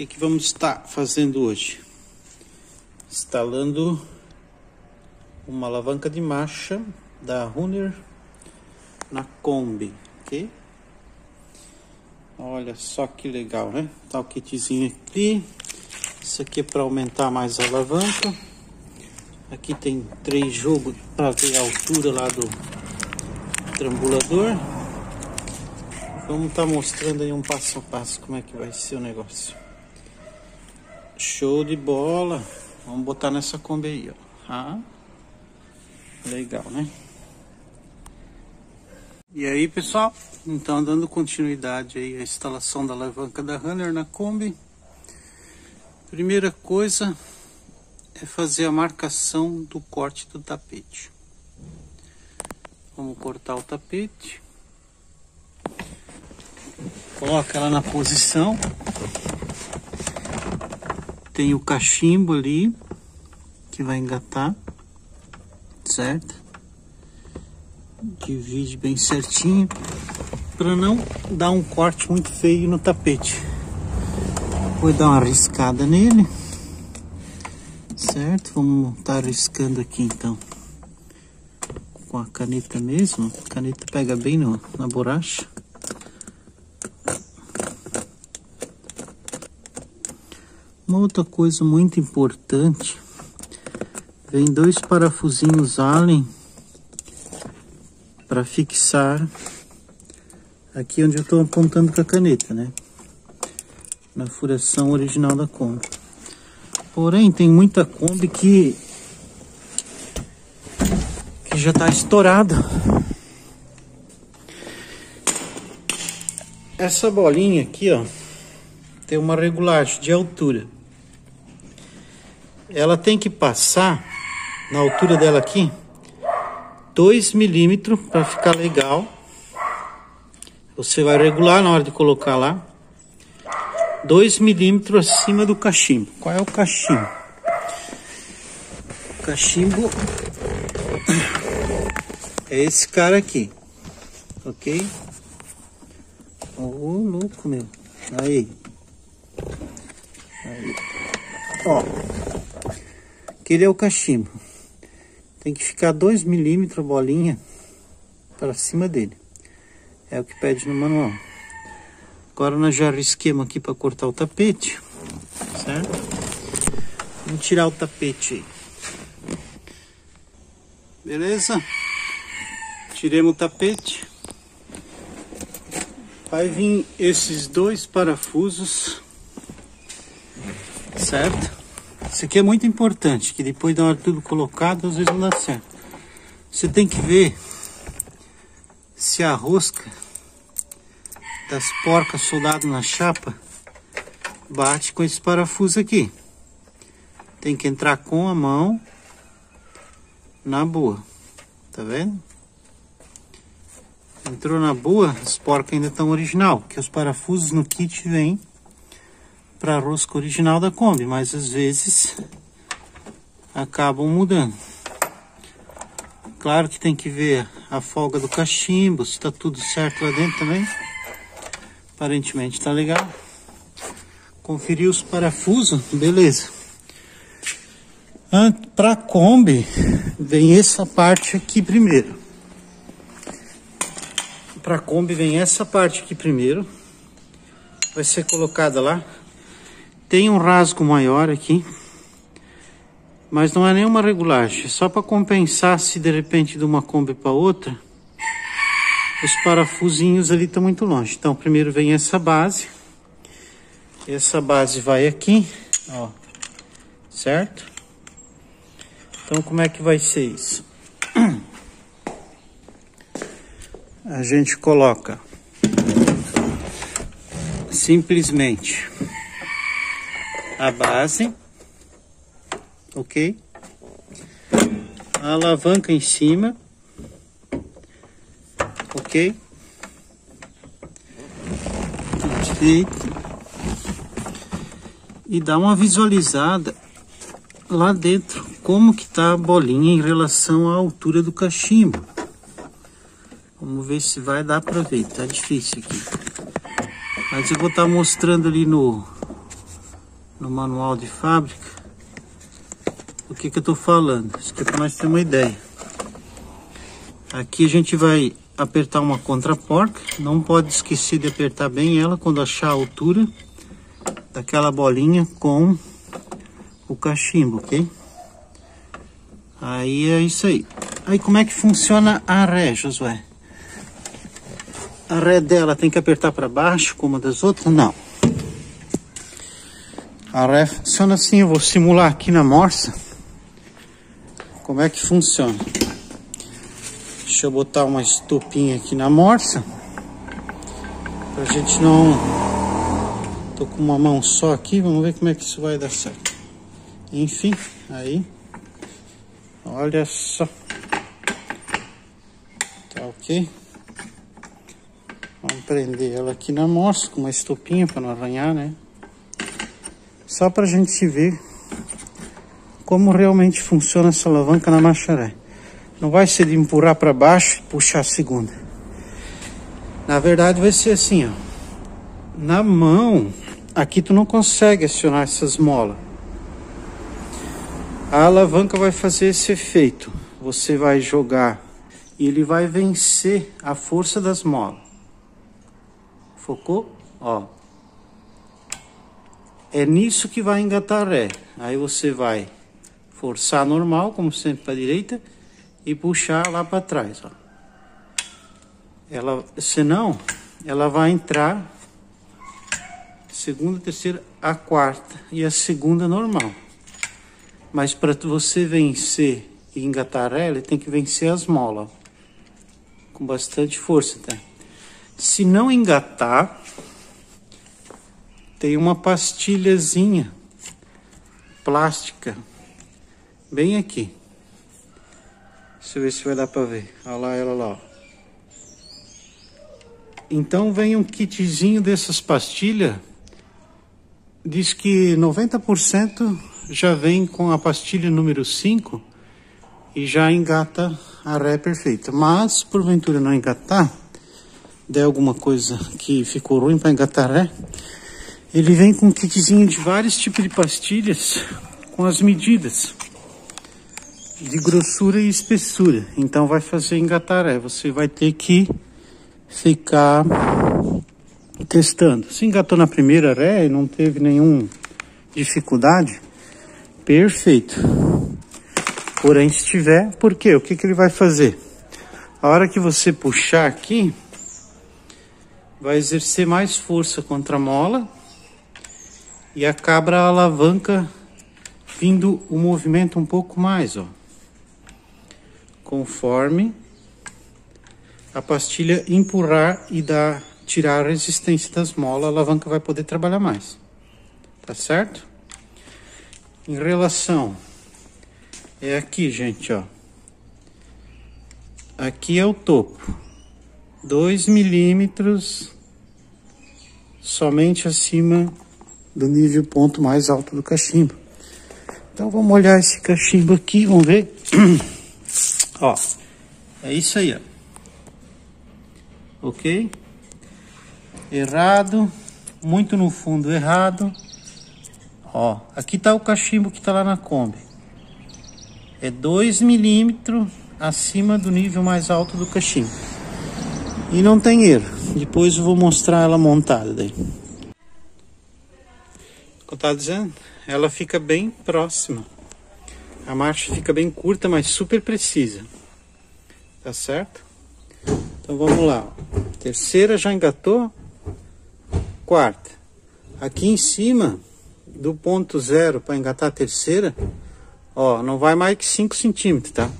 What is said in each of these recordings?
que, que vamos estar fazendo hoje? Instalando uma alavanca de marcha da Runner na Kombi, ok? Olha só que legal, né? Tá o kitzinho aqui. Isso aqui é para aumentar mais a alavanca. Aqui tem três jogos para ver a altura lá do trambulador. Vamos estar tá mostrando aí um passo a passo como é que vai ser o negócio. Show de bola. Vamos botar nessa Kombi aí, ó. Ah, legal, né? E aí, pessoal? Então, dando continuidade aí à instalação da alavanca da Runner na Kombi. Primeira coisa é fazer a marcação do corte do tapete. Vamos cortar o tapete. Coloca ela na posição tem o cachimbo ali que vai engatar, certo? Divide bem certinho para não dar um corte muito feio no tapete. Vou dar uma riscada nele, certo? Vamos estar tá riscando aqui então com a caneta mesmo. A caneta pega bem no, na borracha. Outra coisa muito importante, vem dois parafusinhos Allen para fixar aqui onde eu estou apontando com a caneta, né? Na furação original da Kombi. Porém, tem muita Kombi que, que já está estourada. Essa bolinha aqui, ó, tem uma regulagem de altura ela tem que passar na altura dela aqui 2 milímetros para ficar legal. Você vai regular na hora de colocar lá 2 milímetros acima do cachimbo. Qual é o cachimbo? O cachimbo é esse cara aqui, ok? Ô, oh, louco, meu. Aí. Aí. Ó. Aquele é o cachimbo. Tem que ficar 2 milímetros a bolinha para cima dele. É o que pede no manual. Agora nós já risquemos aqui para cortar o tapete, certo? Vamos tirar o tapete aí. Beleza? Tiremos o tapete. Vai vir esses dois parafusos, certo? Isso aqui é muito importante, que depois da hora tudo colocado, às vezes não dá certo. Você tem que ver se a rosca das porcas soldado na chapa bate com esse parafuso aqui. Tem que entrar com a mão na boa. Tá vendo? Entrou na boa, as porcas ainda estão original, que os parafusos no kit vêm para a rosca original da Kombi, mas às vezes acabam mudando. Claro que tem que ver a folga do cachimbo, se está tudo certo lá dentro também. Aparentemente está legal. Conferir os parafusos, beleza. Para a Kombi, vem essa parte aqui primeiro. Para a Kombi vem essa parte aqui primeiro. Vai ser colocada lá tem um rasgo maior aqui, mas não é nenhuma regulagem, é só para compensar se de repente de uma Kombi para outra, os parafusinhos ali estão muito longe. Então primeiro vem essa base, essa base vai aqui, ó, certo? Então como é que vai ser isso? A gente coloca simplesmente a base, ok? A alavanca em cima, ok? Perfeito. E dá uma visualizada lá dentro como que tá a bolinha em relação à altura do cachimbo. Vamos ver se vai dar para ver, tá difícil aqui. Mas eu vou estar tá mostrando ali no no manual de fábrica o que que eu tô falando. Isso aqui é para nós ter uma ideia. Aqui a gente vai apertar uma contraporca. Não pode esquecer de apertar bem ela quando achar a altura daquela bolinha com o cachimbo, ok? Aí é isso aí. Aí como é que funciona a ré, Josué? A ré dela tem que apertar para baixo como a das outras? Não. A ré funciona assim, eu vou simular aqui na morsa. Como é que funciona? Deixa eu botar uma estupinha aqui na morsa. Pra gente não... Tô com uma mão só aqui, vamos ver como é que isso vai dar certo. Enfim, aí... Olha só. Tá ok? Vamos prender ela aqui na morsa com uma estupinha para não arranhar, né? Só pra gente ver como realmente funciona essa alavanca na marcha Não vai ser de empurrar para baixo e puxar a segunda. Na verdade vai ser assim, ó. Na mão, aqui tu não consegue acionar essas molas a alavanca vai fazer esse efeito. Você vai jogar e ele vai vencer a força das molas. Focou? Ó. É nisso que vai engatar ré. Aí você vai forçar normal, como sempre para a direita, e puxar lá para trás, ó. Ela, senão, ela vai entrar segunda, terceira, a quarta e a segunda normal. Mas para você vencer e engatar ela, ele tem que vencer as molas. Com bastante força, tá? Se não engatar, tem uma pastilhazinha plástica bem aqui. Deixa eu ver se vai dar para ver. Olha lá ela lá. Ó. Então vem um kitzinho dessas pastilhas. Diz que 90% já vem com a pastilha número 5 e já engata a ré perfeita. Mas, porventura não engatar, der alguma coisa que ficou ruim para engatar a ré, ele vem com um kitzinho de vários tipos de pastilhas com as medidas de grossura e espessura. Então vai fazer engatar a ré. Você vai ter que ficar testando. Se engatou na primeira ré e não teve nenhuma dificuldade, Perfeito. Porém, se tiver, por quê? O que, que ele vai fazer? A hora que você puxar aqui, vai exercer mais força contra a mola e a alavanca vindo o movimento um pouco mais, ó. Conforme a pastilha empurrar e dar, tirar a resistência das molas, a alavanca vai poder trabalhar mais. Tá certo? Em relação, é aqui, gente, ó. Aqui é o topo. 2 milímetros somente acima do nível ponto mais alto do cachimbo. Então vamos olhar esse cachimbo aqui, vamos ver. ó, é isso aí, ó. Ok? Errado, muito no fundo errado. Ó, aqui tá o cachimbo que tá lá na Kombi. É 2 milímetros acima do nível mais alto do cachimbo. E não tem erro. Depois eu vou mostrar ela montada daí. Tava dizendo, ela fica bem próxima. A marcha fica bem curta, mas super precisa. Tá certo? Então vamos lá. Terceira já engatou. Quarta. Aqui em cima do ponto zero para engatar a terceira, ó, não vai mais que 5 centímetros, tá?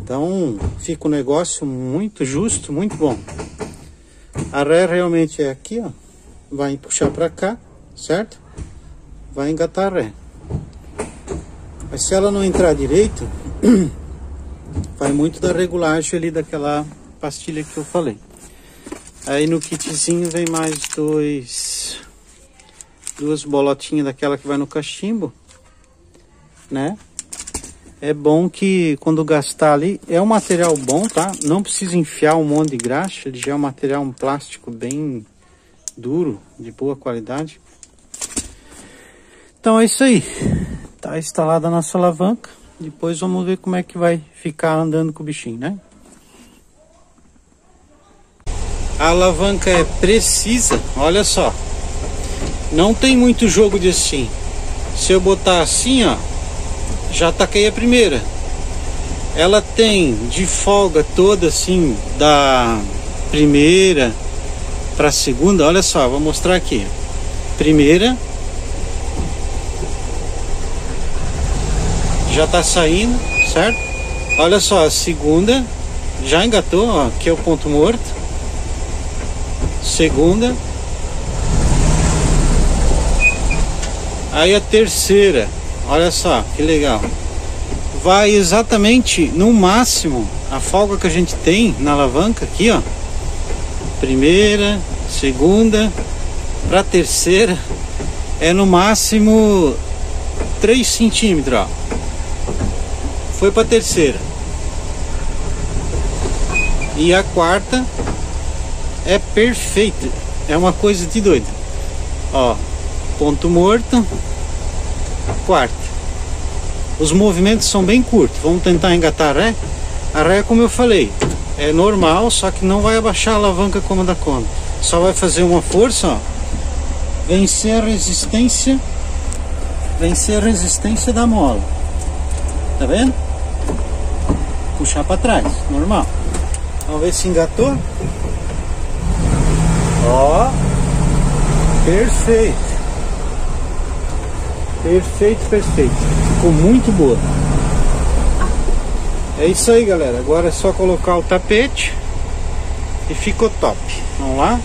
Então fica um negócio muito justo, muito bom. A ré realmente é aqui, ó. Vai puxar para cá, certo? Vai engatar ré. Mas se ela não entrar direito, vai muito da regulagem ali daquela pastilha que eu falei. Aí no kitzinho vem mais dois duas bolotinhas daquela que vai no cachimbo, né? É bom que quando gastar ali, é um material bom, tá? Não precisa enfiar um monte de graxa, ele já é um material, um plástico bem duro, de boa qualidade. Então é isso aí. Tá instalada a nossa alavanca. Depois vamos ver como é que vai ficar andando com o bichinho, né? A alavanca é precisa, olha só. Não tem muito jogo de assim. Se eu botar assim, ó, já taquei a primeira. Ela tem de folga toda assim da primeira para a segunda. Olha só, vou mostrar aqui. Primeira já tá saindo, certo? Olha só, a segunda já engatou, ó, aqui é o ponto morto segunda. Aí a terceira, olha só que legal. Vai exatamente no máximo a folga que a gente tem na alavanca aqui, ó. Primeira, segunda, para terceira é no máximo 3 centímetros, ó. Foi para terceira. E a quarta é perfeito. É uma coisa de doido. Ó, ponto morto, quarto. Os movimentos são bem curtos. Vamos tentar engatar a ré. A ré, como eu falei, é normal, só que não vai abaixar a alavanca como a da Kona. Só vai fazer uma força, ó. Vencer a resistência. Vencer a resistência da mola. Tá vendo? Puxar para trás, normal. Vamos ver se engatou. Ó, perfeito. Perfeito, perfeito. Ficou muito boa. É isso aí, galera. Agora é só colocar o tapete e ficou top. Vamos lá?